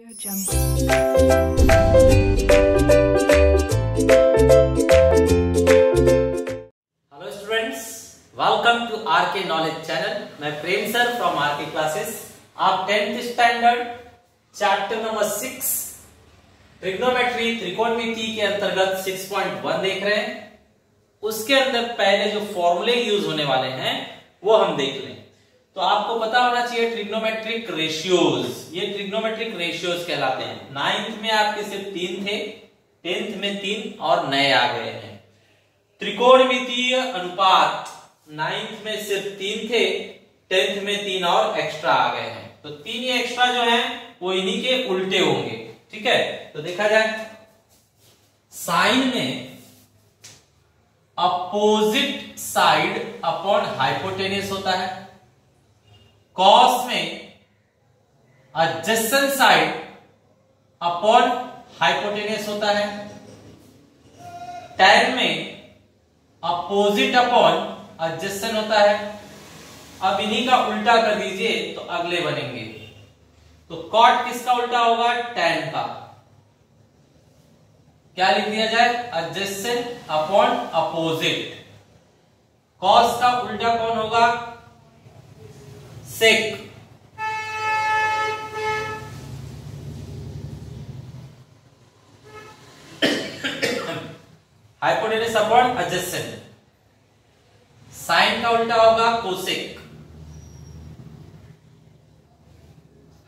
Hello students welcome to R K knowledge channel मैं Prem sir from R K classes आप tenth standard chapter number six trigonometry त्रिकोणमिति के अंतर्गत 6.1 देख रहे हैं। उसके अंदर पहले जो फॉर्मूले यूज़ होने वाले हैं, वो हम देख लें तो आपको पता होना चाहिए ट्रिग्नोमेट्रिक रेशियोज ये ट्रिग्नोमेट्रिक रेशियोज कहलाते हैं। नाइन्थ में आपके सिर्फ़ तीन थे टेंथ में तीन और नए आ गए हैं। त्रिकोणमितीय अनुपात। नाइन्थ में सिर्फ़ तीन थे टेंथ में तीन और एक्स्ट्रा आ गए हैं। तो तीन ही एक्स्ट्रा जो है, वो इन्हीं के उल्टे होंगे। ठीक है? तो देखा जाए। साइन में अपोजिट साइड अपॉन हाइपोटेनियस होता है। कॉस में एडजेसेंट साइड अपॉन हाइपोटेनियस होता है। टैन में अपोजिट अपॉन एडजेसेंट होता है। अब इन्हीं का उल्टा कर दीजिए तो अगले बनेंगे। तो कॉट किसका उल्टा होगा? टैन का। क्या लिख दिया जाए? एडजेसेंट अपॉन अपोजिट कॉस का उल्टा कौन होगा? Sec hypotenuse upon adjacent sine का उल्टा होगा cosec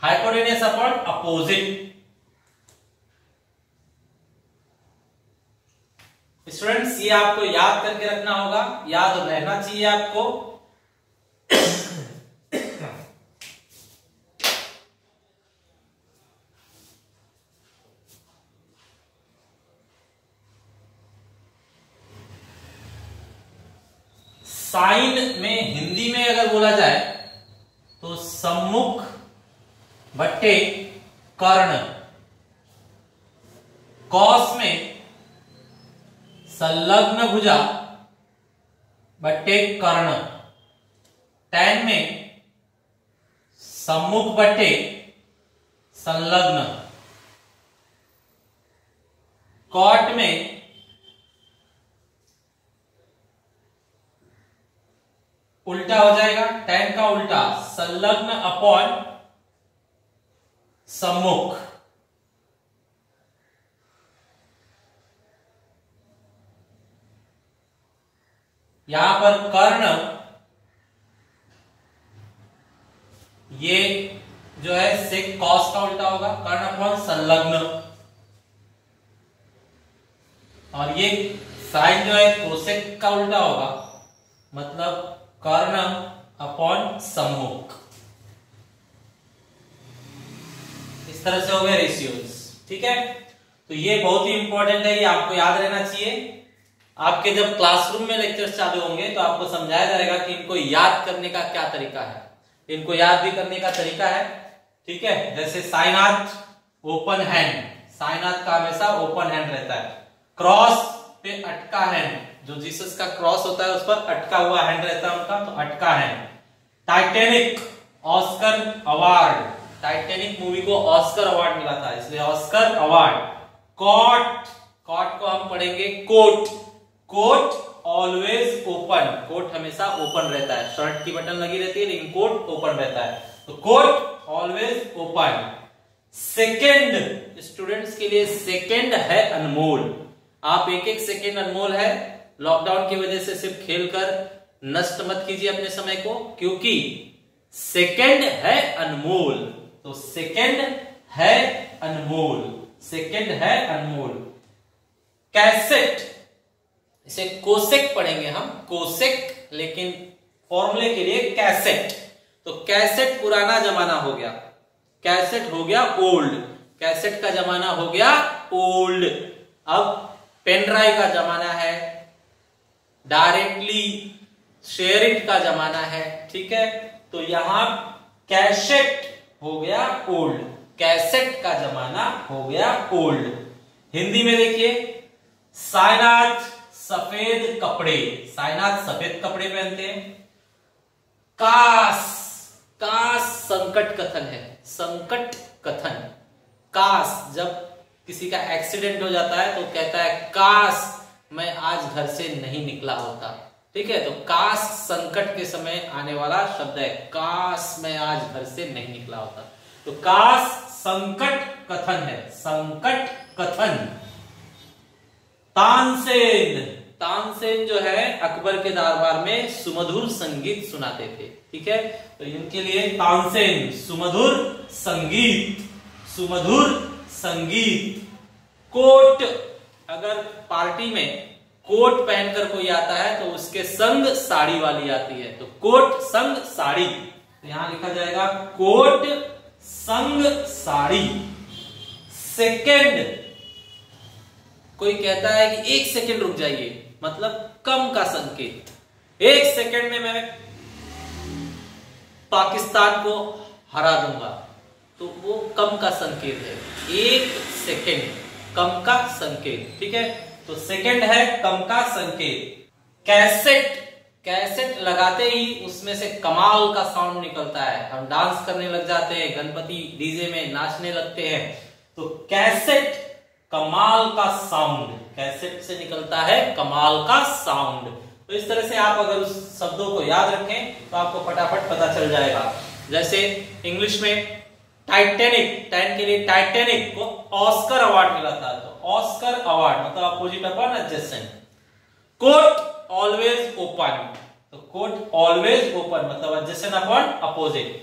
hypotenuse upon opposite students ये आपको याद करके रखना होगा, याद रहना चाहिए आपको। साइन में, हिंदी में अगर बोला जाए तो सम्मुख बट्टे कर्ण, कॉस में संलग्न भुजा बट्टे कर्ण, टैन में सम्मुख बट्टे संलग्न। कॉट में उल्टा हो जाएगा टैन का उल्टा, संलग्न अपॉन सम्मुख। यहाँ पर कर्ण, ये जो है सेक कॉस का उल्टा होगा, कर्ण अपॉन संलग्न। और ये साइन जो है कोसेक का उल्टा होगा मतलब कर्ण अपॉन सम्मुख इस तरह से हो गए रेशियोज ठीक है? तो ये बहुत ही इंपॉर्टेंट है, ये आपको याद रहना चाहिए। आपके जब क्लासरूम में लेक्चर चालू होंगे तो आपको समझाया जाएगा कि इनको याद करने का क्या तरीका है। इनको याद भी करने का तरीका है, ठीक है? जैसे साइनाथ ओपन हैंड साइनाथ का हमेशा ओपन हैंड रहता है। क्रॉस पे अटका हैंड जो जीसस का क्रॉस होता है, उस पर अटका हुआ हैंड रहता है उनका तो अटका है। Titanic Oscar award Titanic movie को ऑस्कर अवार्ड मिला था, इसलिए ऑस्कर अवार्ड कॉट कॉट को हम पढ़ेंगे coat. Coat always open coat हमेशा ओपन रहता है। शर्ट की बटन लगी रहती है, लेकिन कोट ओपन रहता है। तो coat always open second students के लिए सेकेंड है अनमोल। आप एक एक सेकेंड अनमोल है लॉकडाउन की वजह से सिर्फ़ खेलकर नष्ट मत कीजिए अपने समय को, क्योंकि सेकेंड है अनमोल। तो सेकेंड है अनमोल। सेकेंड है अनमोल। कैसेट। इसे कोसेक पढ़ेंगे हम। कोसेक, लेकिन फॉर्मूले के लिए कैसेट। तो कैसेट पुराना जमाना हो गया। कैसेट हो गया ओल्ड। कैसेट का जमाना हो गया ओल्ड। अब पेन ड्राइव का जमाना है। डायरेक्टली शेयरिंग का जमाना है, ठीक है? तो यहाँ कैसेट हो गया ओल्ड। कैसेट का जमाना हो गया ओल्ड। हिंदी में देखिए सायनाथ सफ़ेद कपड़े सायनाथ सफ़ेद कपड़े पहनते हैं। कास कास संकट कथन है, संकट कथन। कास, जब किसी का एक्सीडेंट हो जाता है तो कहता है काश मैं आज घर से नहीं निकला होता। ठीक है तो काश संकट के समय आने वाला शब्द है काश मैं आज घर से नहीं निकला होता। तो काश संकट कथन है, संकट कथन। तानसेन। तानसेन जो है, अकबर के दरबार में सुमधुर संगीत सुनाते थे। ठीक है तो इनके लिए तानसेन, सुमधुर संगीत सुमधुर संगीत। कोट अगर पार्टी में कोट पहनकर कोई आता है तो उसके संग साड़ी वाली आती है। तो कोट संग साड़ी। तो यहाँ लिखा जाएगा, कोट संग साड़ी। सेकेंड। कोई कहता है कि एक सेकेंड रुक जाइए मतलब कम का संकेत। एक सेकेंड में मैं पाकिस्तान को हरा दूँगा। तो वो कम का संकेत है। एक सेकेंड। कम का संकेत, ठीक है? तो सेकेंड है कम का संकेत। कैसेट कैसेट लगाते ही उसमें से कमाल का साउंड निकलता है। हम डांस करने लग जाते हैं, गणपति डीजे में नाचने लगते हैं। तो कैसेट कमाल का साउंड कैसेट से निकलता है कमाल का साउंड तो इस तरह से आप अगर उस शब्दों को याद रखें तो आपको फटाफट पता चल जाएगा। जैसे इंग्लिश में टाइटेनिक टैन के लिए टाइटेनिक को ऑस्कर अवार्ड मिला था तो ऑस्कर अवार्ड मतलब opposite upon adjacent coat always open तो कोट ऑलवेज ओपन मतलब adjacent upon opposite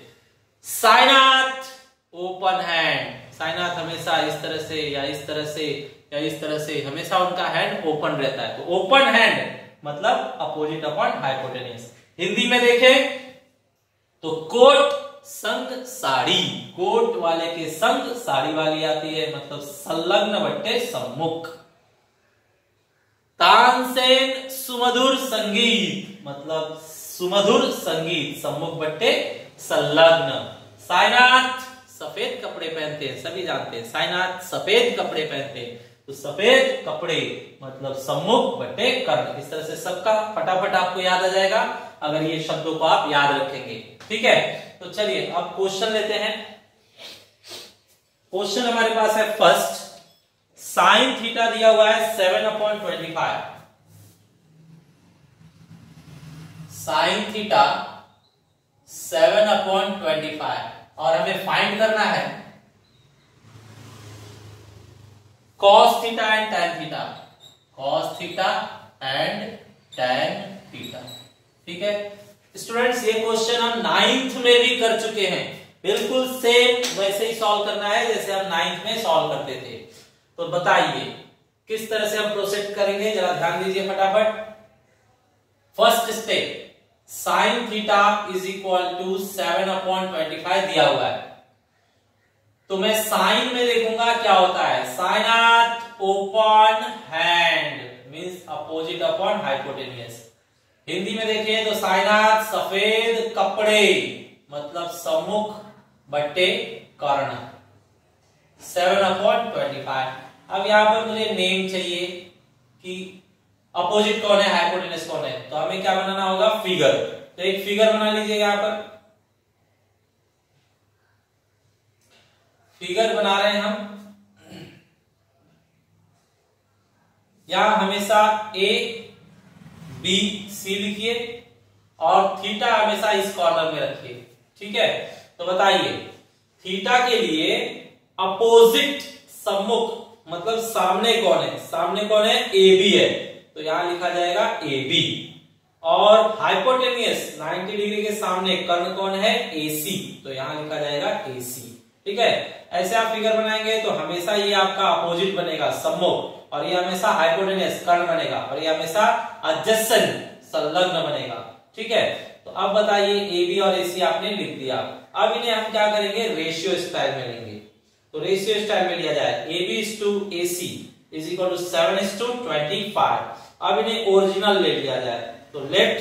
Sainath open hand Sainath हमेशा इस तरह से या इस तरह से या इस तरह से, हमेशा उनका हैंड ओपन रहता है। तो ओपन हैंड मतलब अपोजिट अपॉन हाइपोटेनियस हिंदी में देखें तो कोट संग साड़ी। कोट वाले के संग साड़ी वाली आती है मतलब संलग्न बट्टे सम्मुख। तानसेन सुमधुर संगीत मतलब सुमधुर संगीत, सम्मुख बट्टे संलग्न। साइनाथ सफ़ेद कपड़े पहनते हैं, सभी जानते हैं। साइनाथ सफ़ेद कपड़े पहनते हैं। तो सफ़ेद कपड़े मतलब सम्मुख बट्टे कर्ण। इस तरह से सबका फटाफट आपको याद आ जाएगा, अगर ये शब्दों को आप याद रखेंगे। ठीक है? तो चलिए, अब क्वेश्चन लेते हैं। क्वेश्चन हमारे पास है फ़र्स्ट साइन थीटा दिया हुआ है seven upon twenty five sine theta seven upon twenty five और हमें फाइंड करना है। Cos theta and tan theta cos theta and tan theta ठीक है? स्टूडेंट्स, ये क्वेश्चन हम नाइन्थ में भी कर चुके हैं। बिल्कुल सेम वैसे ही सॉल्व करना है, जैसे हम नाइन्थ में सॉल्व करते थे। तो बताइए, किस तरह से हम प्रोसेड करेंगे? जरा ध्यान दीजिए फटाफट। First step sine theta is equal to seven upon twenty five दिया हुआ है। तो मैं साइन में देखूँगा क्या होता है। Sainath open hand means opposite upon hypotenuse Hindi में देखिए तो साइनाथ सफ़ेद कपड़े मतलब सम्मुख बट्टे कर्ण सेवन अपॉइंट ट्वेंटी फाइव अब यहाँ पर मुझे नेम चाहिए कि अपोजिट कौन है हाइपोटेनस कौन है? तो हमें क्या बनाना होगा? फिगर तो एक फिगर बना लीजिए यहाँ पर। फिगर बना रहे हैं हम। यहाँ हमेशा ए बी सी लिखिए और थीटा हमेशा इस कॉर्नर में रखिए। ठीक है? तो बताइए थीटा के लिए अपोजिट सम्मुख मतलब सामने कौन है? सामने कौन है? ए बी है। तो यहाँ लिखा जाएगा ए बी और हाइपोटेनियस 90 डिग्री के सामने कर्ण कौन है? ए सी तो यहाँ लिखा जाएगा ए सी ठीक है? ऐसे आप फिगर बनाएँगे तो हमेशा ये आपका अपोजिट बनेगा, सम्मुख। और ये हमेशा हाइपोटेनियस कर्ण बनेगा और ये हमेशा अजसन संलग्न बनेगा। ठीक है? तो अब बताइए ए बी और एसी आपने लिख दिया। अब इन्हें हम क्या करेंगे? रेशियो स्टाइल में लेंगे। तो रेशियो स्टाइल में लिया जाए। A B is to A C is equal to seven is to twenty five अब इन्हें ओरिजिनल ले लिया जाए। तो let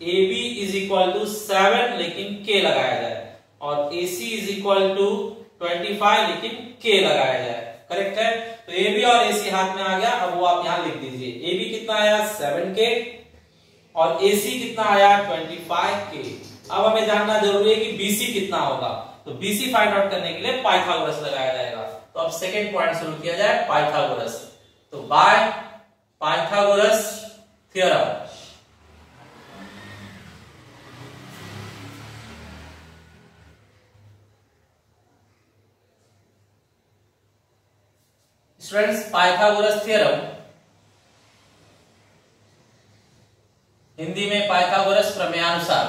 A B is equal to seven लेकिन के लगाया जाए। और A C is equal to twenty five लेकिन के लगाया जाए। करेक्ट है? तो ए बी और ए सी हाथ में आ गया, अब वो आप यहाँ लिख दीजिए। ए बी कितना आया? सेवन के और ए सी कितना आया? ट्वेंटी फाइव के अब हमें जानना ज़रूरी है कि बीसी कितना होगा। तो बीसी फाइंड आउट करने के लिए पाइथागोरस लगाया जाएगा। तो अब सेकेंड पॉइंट शुरू किया जाए पाइथागोरस तो by Pythagoras theorem students Pythagoras theorem Hindi में पाइथागोरस प्रमेयानुसार।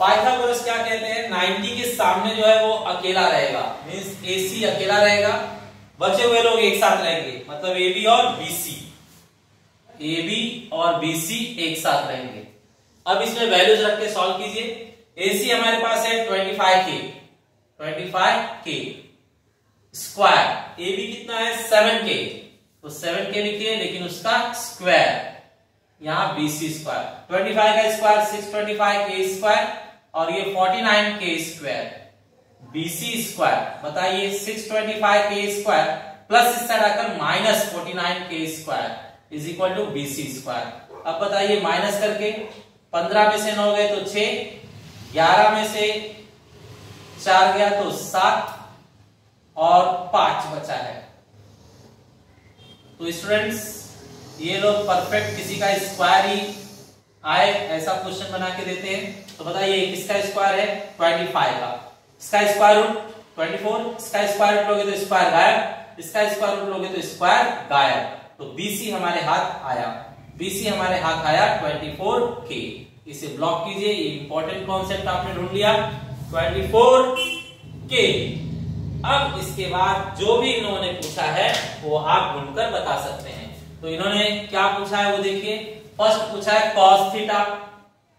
पाइथागोरस क्या कहते हैं? 90 के सामने जो है वो अकेला रहेगा। मींस एसी अकेला रहेगा। बचे हुए लोग एक साथ रहेंगे। मतलब ए बी और बीसी ए बी और बीसी एक साथ रहेंगे। अब इसमें वैल्यूज़ रख के सॉल्व कीजिए। एसी हमारे पास है 25 के 25 के स्क्वायर। ए बी कितना है? सेवन के। तो सेवन के लिखिए लेकिन उसका स्क्वायर। यहाँ बीसी स्क्वायर। ट्वेंटी फाइव का स्क्वायर, सिक्स ट्वेंटी फाइव के स्क्वायर, और ये फोर्टी नाइन के स्क्वायर। बीसी स्क्वायर, बताइए, सिक्स ट्वेंटी फाइव के स्क्वायर, प्लस इस साइड आकर माइनस फोर्टी नाइन के square, is equal to BC square. अब बताइए, माइनस करके पंद्रह में से नौ गए तो छ, ग्यारह में से चार गया तो सात और पाँच बचा है। तो स्टूडेंट्स ये लोग परफेक्ट किसी का स्क्वायर ही आए, ऐसा क्वेश्चन बना के देते हैं। तो बताइए, किसका स्क्वायर है? 25 का। इसका स्क्वायर रूट 24 इसका स्क्वायर रूट लोगे तो स्क्वायर गायब। इसका स्क्वायर रूट लोगे तो स्क्वायर गायब। तो बीसी हमारे हाथ आया। बीसी हमारे हाथ आया 24 के इसे ब्लॉक कीजिए, ये इंपॉर्टेंट कॉन्सेप्ट आपने ढूंढ लिया। 24 के अब इसके बाद जो भी इन्होंने पूछा है, वो आप ढूंढकर बता सकते हैं। तो इन्होंने क्या पूछा है वो देखिए। फ़र्स्ट पूछा है कॉस थीटा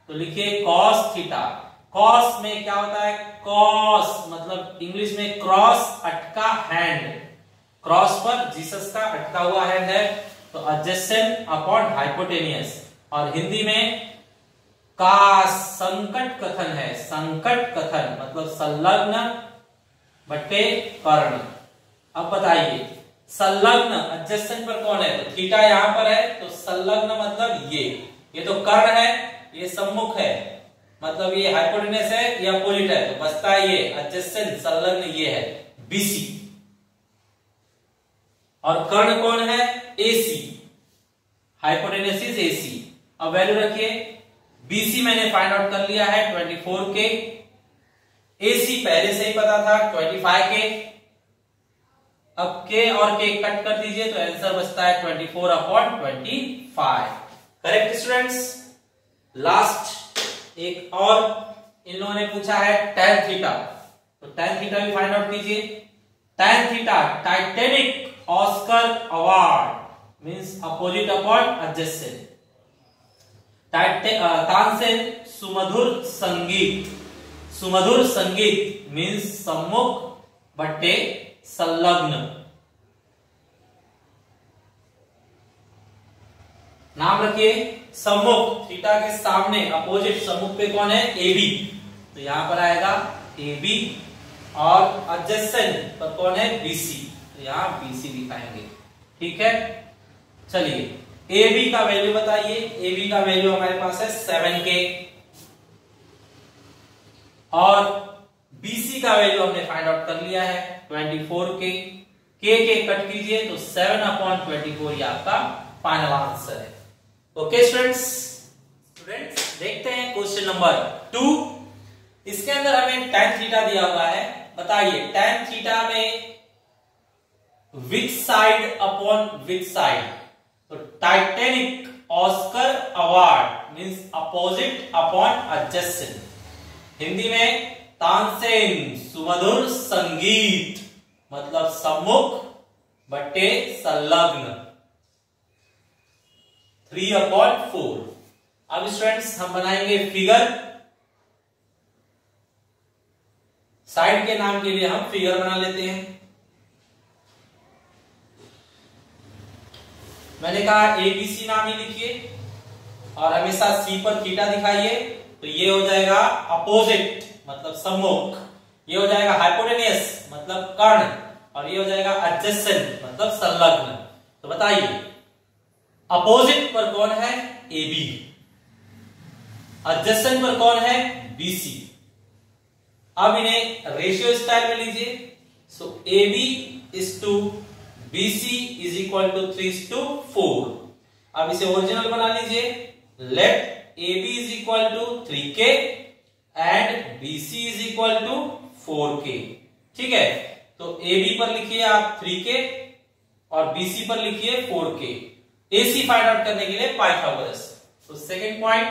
तो लिखिए कॉस थीटा कॉस में क्या होता है? कॉस मतलब इंग्लिश में क्रॉस अटका हैंड क्रॉस पर जीसस का अटका हुआ हैंड है। तो एडजेसेंट अपॉन हाइपोटेनियस और हिंदी में का संकट कथन है। संकट कथन मतलब संलग्न बट्टे कर्ण। अब बताइए, संलग्न एडजस्टेंट पर कौन है? तो थीटा यहाँ पर है तो संलग्न मतलब ये। ये तो कर्ण है, ये सम्मुख है। मतलब ये हाइपोटेनस है, या अपोजिट है। तो बचता ये एडजस्टेंट संलग्न ये है बीसी और कर्ण कौन है? एसी हाइपोटेनेसिस एसी अब वैल्यू रखिए। बीसी मैंने फाइंड आउट कर लिया है 24 के एसी पहले से ही पता था 25 के। अब के और के कट कर दीजिए तो आंसर बचता है 24 four upon twenty five correct students last एक और इन लोगों ने पूछा है टेन थीटा तो टेन थीटा भी फाइंड आउट कीजिए। Tan theta Titanic Oscar award means opposite upon adjacent Tansen सुमधुर संगीत सुमधुर संगीत मीन्स सम्मुख बट्टे संलग्न। नाम रखिए सम्मुख। थीटा के सामने अपोजिट सम्मुख पे कौन है? ए बी तो यहाँ पर आएगा ए बी और एडजेसेंट पर कौन है? बीसी तो यहाँ बीसी दिखाएँगे। ठीक है? चलिए। ए बी का वैल्यू बताइए। ए बी का वैल्यू हमारे पास है सेवन के और बीसी का वैल्यू हमने फाइंड आउट कर लिया है ट्वेंटी फोर के के के कट कीजिए तो सेवन अपॉन ट्वेंटी आपका फाइनल आंसर है। ओके स्टूडेंट्स स्टूडेंट्स देखते हैं क्वेश्चन नंबर टू इसके अंदर हमें टेन थीटा दिया हुआ है। बताइए टेन थीटा में which side upon which side तो Titanic Oscar award means opposite upon adjacent Hindi में तानसेन, सुमधुर संगीत मतलब सम्मुख बट्टे संलग्न। थ्री अपॉइंट फोर अब स्टूडेंट्स हम बनाएँगे फिगर साइड के नाम के लिए हम फिगर बना लेते हैं। मैंने कहा एबीसी नाम ही लिखिए। और हमेशा सी पर थीटा दिखाइए। तो ये हो जाएगा अपोजिट मतलब सम्मुख। ये हो जाएगा हाइपोटेनियस मतलब कर्ण। और ये हो जाएगा एडजेसेंट मतलब संलग्न। तो बताइए अपोजिट पर कौन है? ए बी एडजेसेंट पर कौन है? बीसी अब इन्हें रेशियो स्टाइल में लीजिए। So A B is to B C is equal to three is four अब इसे ओरिजिनल बना लीजिए। Let is equal to three K and B C is equal to four K ठीक है? तो बी पर लिखिए आप थ्री के और बीसी पर लिखिए फोर के एसी फाइंड आउट करने के लिए पाइथागोरस तो second point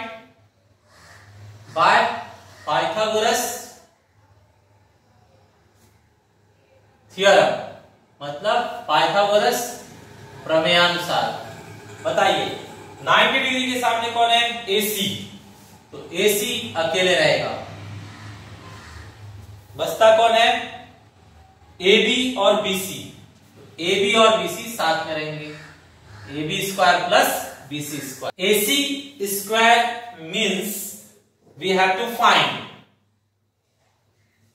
by Pythagoras theorem मतलब पाइथागोरस प्रमेयानुसार. बताइए। 90 डिग्री के सामने कौन है? एसी तो एसी अकेले रहेगा। बसता कौन है? ए बी और बीसी ए बी और बीसी साथ में रहेंगे। A B square plus BC square AC square means we have to find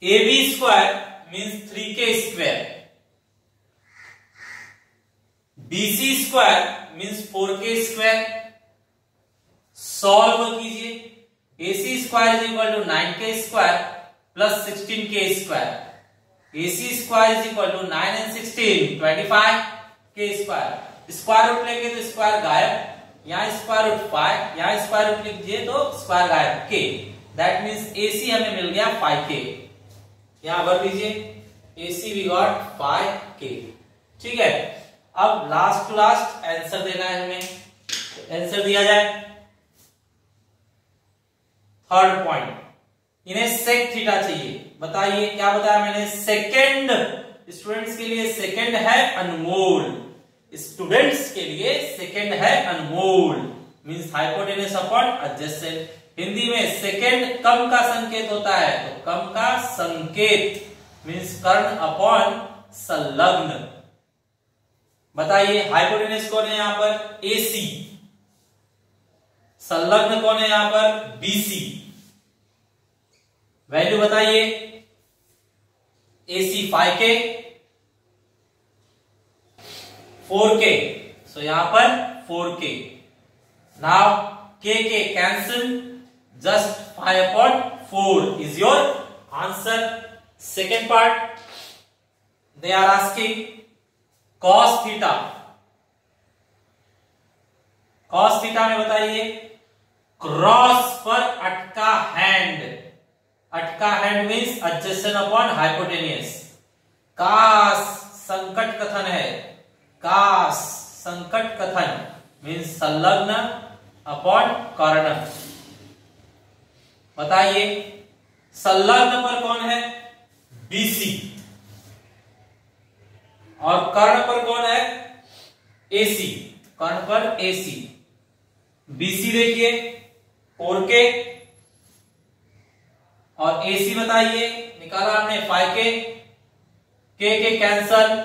A B square means three K square BC square means four K square solve कीजिए. AC square is equal to nine K square plus sixteen K square AC square is equal to nine and sixteen twenty five K square square root लेंगे तो square गायब. यहाँ square root five यहाँ square root लीजिए तो square गायब. के that means AC हमें मिल गया फाइव के यहाँ भर लीजिए AC वी गॉट फाइव के ठीक है? अब लास्ट टू लास्ट आंसर देना है हमें। आंसर दिया जाए। थर्ड पॉइंट इन्हें सेक थीटा चाहिए। बताइए, क्या बताया मैंने? सेकंड स्टूडेंट्स के लिए सेकंड है अनमोल। स्टूडेंट्स के लिए सेकंड है अनमोल। Means hypotenuse upon adjacent Hindi में सेकंड कम का संकेत होता है तो कम का संकेत। मीन्स कर्ण अपॉन संलग्न। बताइए हाइपोटेनस कौन है यहाँ पर? एसी संलग्न कौन है यहाँ पर? बी सी वैल्यू बताइए। ए सी फाइव के फोर के सो यहाँ पर four K now K K cancel just 5 upon 4 is your answer second part they are asking cos theta. cos theta में बताइए, क्रॉस पर अटका हैंड। अटका hand means adjacent upon hypotenuse कास संकट कथन है। कास संकट कथन मीन्स संलग्न अपॉन कर्ण। बताइए, संलग्न पर कौन है? बीसी और कर्ण पर कौन है? एसी कर्ण पर एसी बीसी देखिए, फोर के और एसी बताइए, निकाला हमने फाइव के के के कैंसल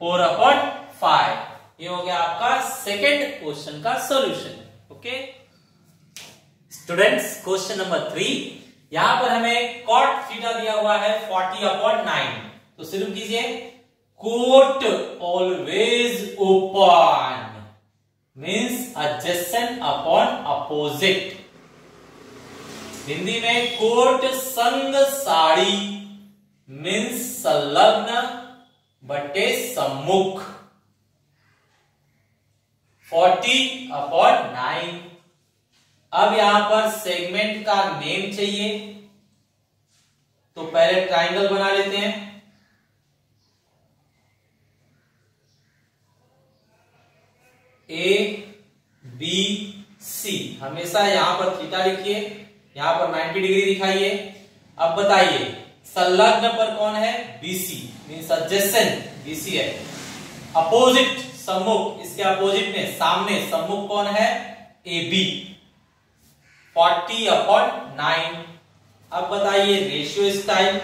फोर अपॉन फाइव ये हो गया आपका सेकेंड क्वेश्चन का solution okay students question number three यहाँ पर हमें कॉट थीटा दिया हुआ है फोर्टी अपॉन नाइन तो शुरू कीजिए। Coat always open means adjacent upon opposite Hindi में कोट संग साड़ी मीन्स संलग्न बटे सम्मुख. फोर्टी अपॉन नाइन अब यहाँ पर सेगमेंट का नेम चाहिए. तो पहले ट्राइंगल बना लेते हैं. ए बी सी हमेशा यहाँ पर थीटा लिखिए, यहाँ पर 90 डिग्री दिखाइए। अब बताइए, संलग्न पर कौन है? बीसी मीन सजेशन बीसी है। अपोजिट सम्मुख, इसके अपोजिट में, सामने सम्मुख कौन है? A B forty upon nine अब बताइए रेशियो इस time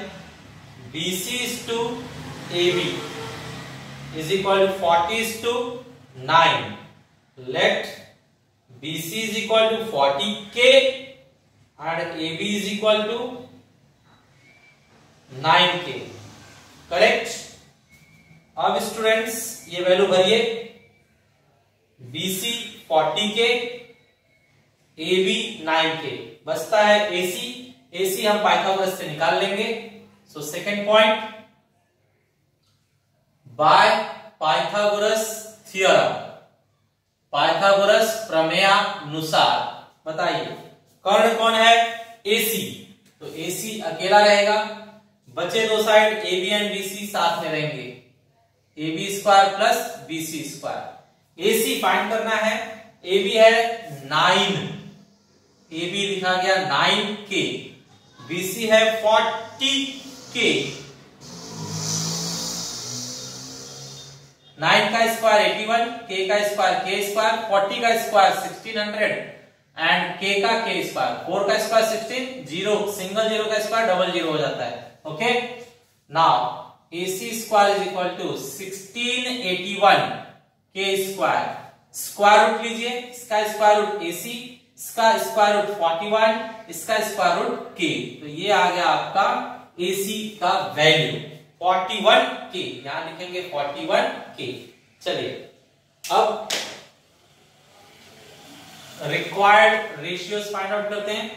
BC is to A B is equal to forty is to nine BC is equal to forty K and AB is equal to 9K correct अब students ये value भरिए। BC 40 के AB 9 के बचता है AC AC हम Pythagoras से निकाल लेंगे। So second point by Pythagoras theorem Pythagoras प्रमेयानुसार बताइए, कर्ण कौन है? एसी तो एसी अकेला रहेगा, बचे दो side A B and BC साथ में रहेंगे। A B square plus BC square AC find करना है ए बी है नाइन ए बी लिखा गया नाइन के बीसी है फोर्टी के नाइन का स्क्वायर एटी वन, के का स्क्वायर के स्क्वायर, फोर्टी का square sixteen hundred and K का के स्क्वायर, फोर का square sixteen, zero, single zero का स्क्वायर, डबल ज़ीरो हो जाता है okay now AC square is equal to sixteen eighty one K square square root लीजिए, इसका square root AC इसका square root forty one इसका square root K तो ये आ गया आपका AC का वैल्यू 41 के यहाँ लिखेंगे 41 के चलिए, अब रिक्वायर्ड रेशियोज फाइंड आउट करते हैं।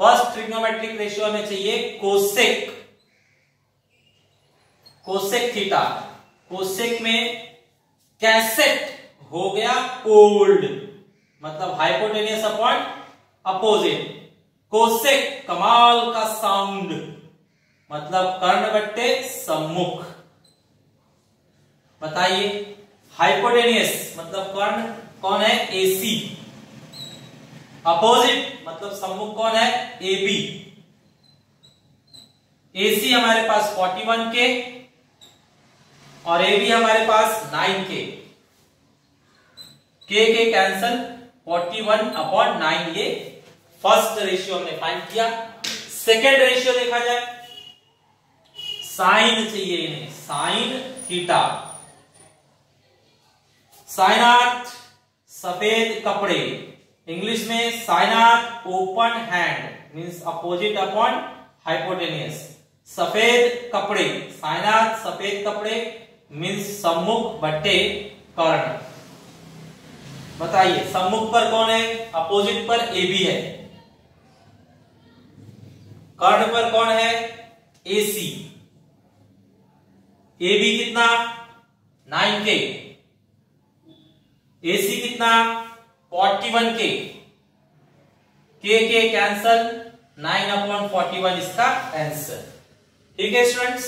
फ़र्स्ट ट्रिग्नोमेट्रिक रेशियो हमें चाहिए कोसेक कोसेक थीटा कोसेक में कैसेट हो गया कोल्ड मतलब हाइपोटेनियस अपॉन अपोजिट कोसेक कमाल का साउंड मतलब कर्ण बट्टे सम्मुख। बताइए हाइपोटेनियस मतलब कर्ण कौन है? एसी अपोजिट मतलब सम्मुख कौन है? ए बी एसी हमारे पास 41 के और ए बी हमारे पास 9 के के के कैंसल 41 अपॉन 9 ये फ़र्स्ट रेशियो हमने फाइंड किया। सेकेंड रेशियो देखा जाए साइन चाहिए इन्हें, साइन थीटा। साइनार्थ सफ़ेद कपड़े। इंग्लिश में साइनार्थ open hand means opposite upon hypotenuse सफ़ेद कपड़े साइनार्थ सफ़ेद कपड़े मींस सम्मुख बट्टे कर्ण। बताइए, सम्मुख पर कौन है? अपोजिट पर ए बी है। कर्ण पर कौन है? एसी ए बी कितना? नाइन के एसी कितना? Forty one k k k cancel nine upon forty one इसका आंसर ठीक है स्टूडेंट्स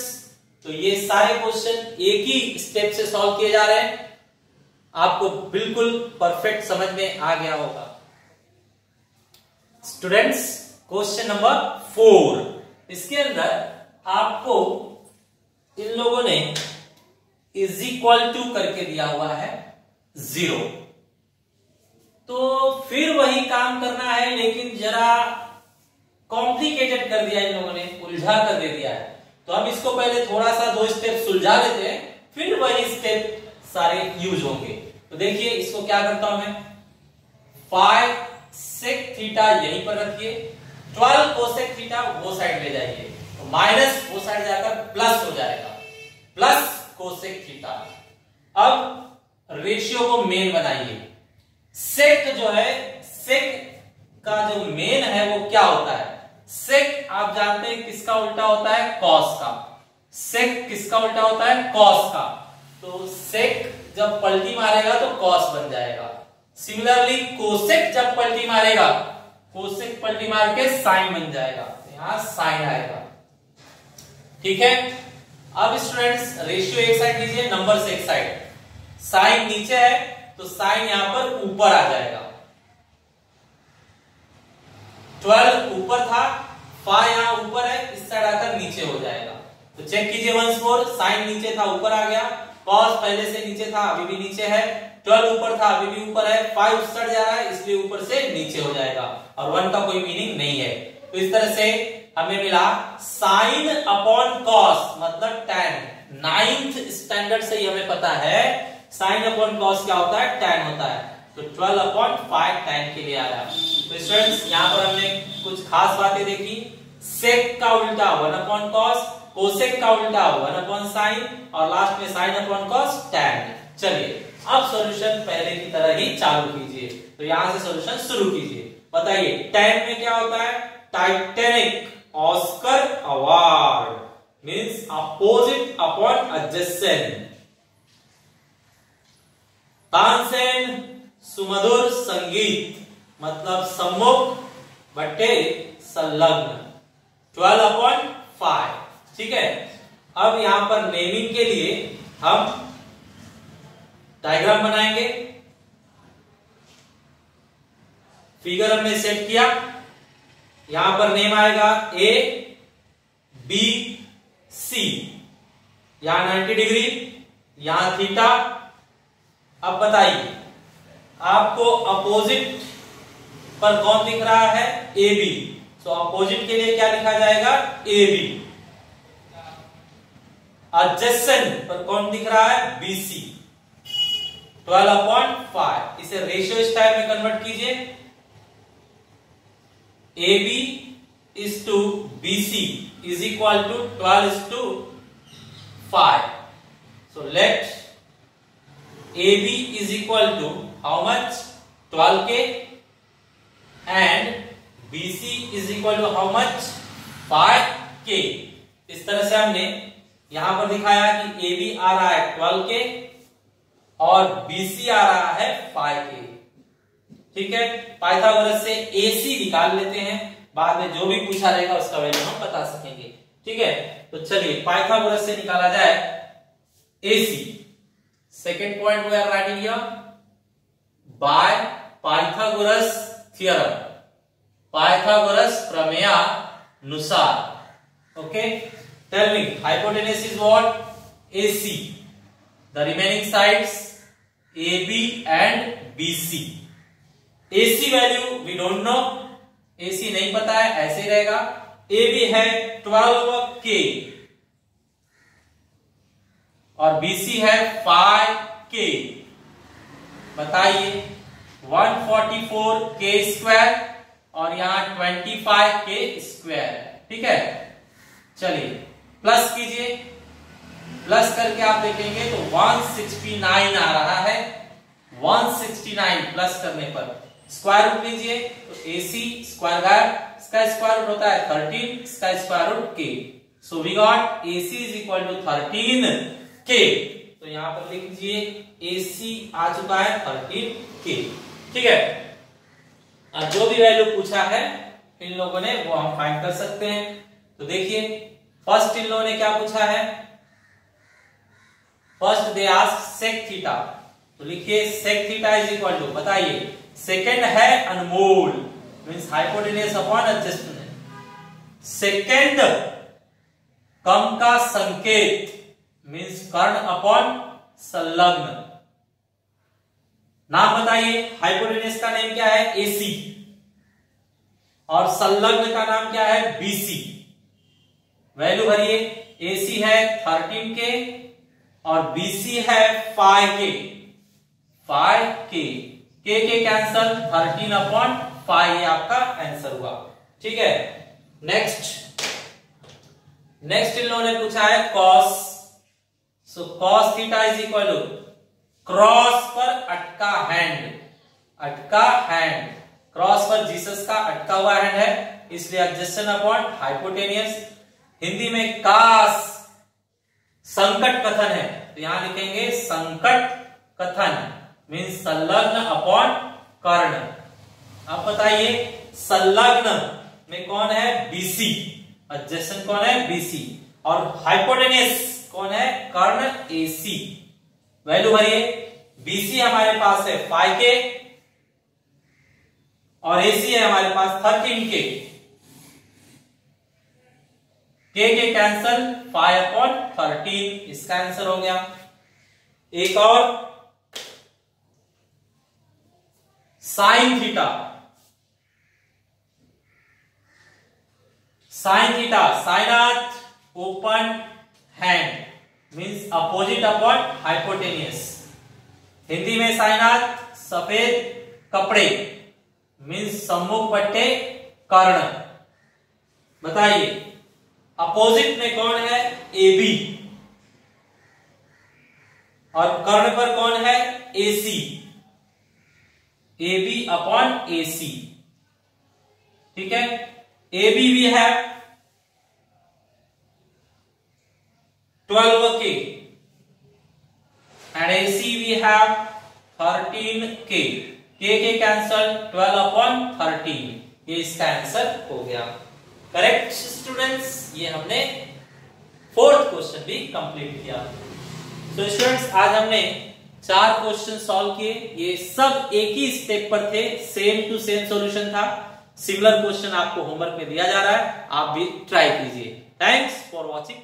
तो ये सारे क्वेश्चन एक ही स्टेप से सॉल्व किए जा रहे हैं। आपको बिल्कुल परफेक्ट समझ में आ गया होगा। स्टूडेंट्स क्वेश्चन नंबर फोर इसके अंदर आपको इन लोगों ने इज़ इक्वल टू करके दिया हुआ है ज़ीरो तो फिर वही काम करना है, लेकिन जरा कॉम्प्लिकेटेड कर दिया इन लोगों ने, उलझा कर दे दिया है। तो हम इसको पहले थोड़ा सा दो स्टेप सुलझा लेते हैं, फिर वही स्टेप सारे यूज़ होंगे। तो देखिए, इसको क्या करता हूँ मैं? फाइव सेक थीटा यहीं पर रखिए ट्वेल्व कोसेक थीटा वो साइड ले जाइए। तो माइनस वो साइड जाकर प्लस हो जाएगा। प्लस कोसेक थीटा अब रेशियो को मेन बनाइए। सेक जो है सेक का जो मेन है वो क्या होता है? सेक आप जानते हैं किसका उल्टा होता है? कॉस का। सेक किसका उल्टा होता है? कॉस का। तो सेक जब पलटी मारेगा तो कॉस बन जाएगा। सिमिलरली कोसेक जब पलटी मारेगा कोसेक पलटी मार के साइन बन जाएगा। यहाँ साइन आएगा। ठीक है? अब स्टूडेंट्स रेशियो एक साइड लीजिए नंबर एक साइड साइन नीचे है तो साइन यहाँ पर ऊपर आ जाएगा। ट्वेल्व ऊपर था फा यहाँ ऊपर है, इस साइड आकर नीचे हो जाएगा। तो चेक कीजिए वंस मोर साइन नीचे था, ऊपर आ गया। कॉस पहले से नीचे था, अभी भी नीचे है। ट्वेल्व ऊपर था, अभी भी ऊपर है। फाइव सट जा रहा है, इसलिए ऊपर से नीचे हो जाएगा। और वन का कोई मीनिंग नहीं है। तो इस तरह से हमें मिला साइन अपॉन कॉस मतलब टेन नाइन्थ स्टैंडर्ड से ही हमें पता है, साइन अपॉन कॉस क्या होता है? टेन होता है। तो ट्वेल्व अपॉन फाइव टेन के लिए आया। तो स्टूडेंट्स यहाँ पर हमने कुछ खास बातें देखी। सेक का उल्टा वन अपॉन कॉस कोसेक का उल्टा वन अपॉन साइन और लास्ट में साइन अपॉन कॉस टेन चलिए, अब सॉल्यूशन पहले की तरह ही चालू कीजिए। तो यहाँ से सॉल्यूशन शुरू कीजिए। बताइए टेन में क्या होता है? Titanic Oscar award means opposite upon adjacent Tansen सुमधुर संगीत मतलब सम्मुख बट्टे संलग्न. ट्वेल्व अपॉइंट फाइव ठीक है? अब यहाँ पर नेमिंग के लिए हम डायग्राम बनाएँगे. फिगर हमने सेट किया. यहाँ पर नेम आएगा ए बी सी यहाँ 90 डिग्री यहाँ थीटा अब बताइए, आपको अपोजिट पर कौन दिख रहा है? ए बी तो अपोजिट के लिए क्या लिखा जाएगा? ए बी एडजेसेंट पर कौन दिख रहा है? बीसी ट्वेल्व अपॉइंट फाइव इसे रेशियो स्टाइल में कन्वर्ट कीजिए। A B is to B C is equal to twelve is to five so let A B is equal to how much twelve k and B C is equal to how much five k इस तरह से हमने यहाँ पर दिखाया कि A B आ रहा है ट्वेल्व के और बीसी आ रहा है फाइव के ठीक है? पाइथागोरस से एसी निकाल लेते हैं। बाद में जो भी पूछा रहेगा, उसका वैल्यू हम बता सकेंगे। ठीक है? तो चलिए पाइथागोरस से निकाला जाए AC second point we are writing by Pythagoras theorem Pythagoras प्रमेयानुसार okay tell me hypotenuse is what AC the remaining sides AB and BC AC value we don't know AC नहीं पता है, ऐसे रहेगा. ए बी है twelve के और BC है five के बताइए. 144 के स्क्वायर और यहाँ 25 के स्क्वायर ठीक है? चलिए प्लस कीजिए. प्लस करके आप देखेंगे तो 169 आ रहा है. 169 प्लस करने पर. स्क्वायर रूट लीजिए तो AC स्क्वायर गायब इसका स्क्वायर रूट होता है 13 इसका square root k. So we got AC is equal to 13 k. तो यहाँ पर लिख लीजिए AC आ चुका है 13 k. ठीक है? अब जो भी वैल्यू पूछा है, इन लोगों ने वो हम फाइंड कर सकते हैं। तो देखिए फ़र्स्ट इन लोगों ने क्या पूछा है? First they ask sec theta तो लिखिए sec theta is equal to बताइए। सेकंड है अनमोल means hypotenuse upon adjustment second कम का संकेत मीन्स कर्ण अपॉन संलग्न. नाम बताइए हाइपोटेनियस का नेम क्या है? एसी और संलग्न का नाम क्या है? बीसी वैल्यू भरिए एसी है थर्टीन के और बीसी है फाइव के five k k k cancel thirteen upon five आपका आंसर हुआ। ठीक है? नेक्स्ट नेक्स्ट इन लोगों ने पूछा है cos so cos theta is equal to cross पर अटका हैंड अटका हैंड क्रॉस पर जीसस का अटका हुआ हैंड है। इसलिए एडजस्टन अपॉन हाइपोटेनियस हिंदी में कास संकट कथन है। तो यहाँ लिखेंगे संकट कथन। मीन्स संलग्न अपॉन कर्ण आप बताइए संलग्न में कौन है? बीसी एडजस्टन कौन है? बीसी और हाइपोटेनियस कौन है? कर्ण एसी वैल्यू भरिए। बीसी हमारे पास है फाइव के और एसी है हमारे पास thirteen k k k cancel five upon thirteen इसका आंसर हो गया। एक और sine theta. Sine theta, sine Sainath open hand means opposite upon hypotenuse Hindi में साइनाथ सफ़ेद कपड़े मींस सम्मुख पट्टे कर्ण। बताइए अपोजिट में कौन है? ए बी और कर्ण पर कौन है? ए सी ए बी अपॉन ए सी ठीक है? ए बी भी है twelve k and A C we have thirteen k k k cancel twelve upon thirteen ये इसका आंसर हो गया। करेक्ट स्टूडेंट्स ये हमने फोर्थ क्वेश्चन भी कंप्लीट किया। तो so, स्टूडेंट्स आज हमने चार क्वेश्चन सॉल्व किए। ये सब एक ही स्टेप पर थे। सेम टू सेम सॉल्यूशन था। सिमिलर क्वेश्चन आपको होमवर्क में दिया जा रहा है। आप भी ट्राई कीजिए। Thanks for watching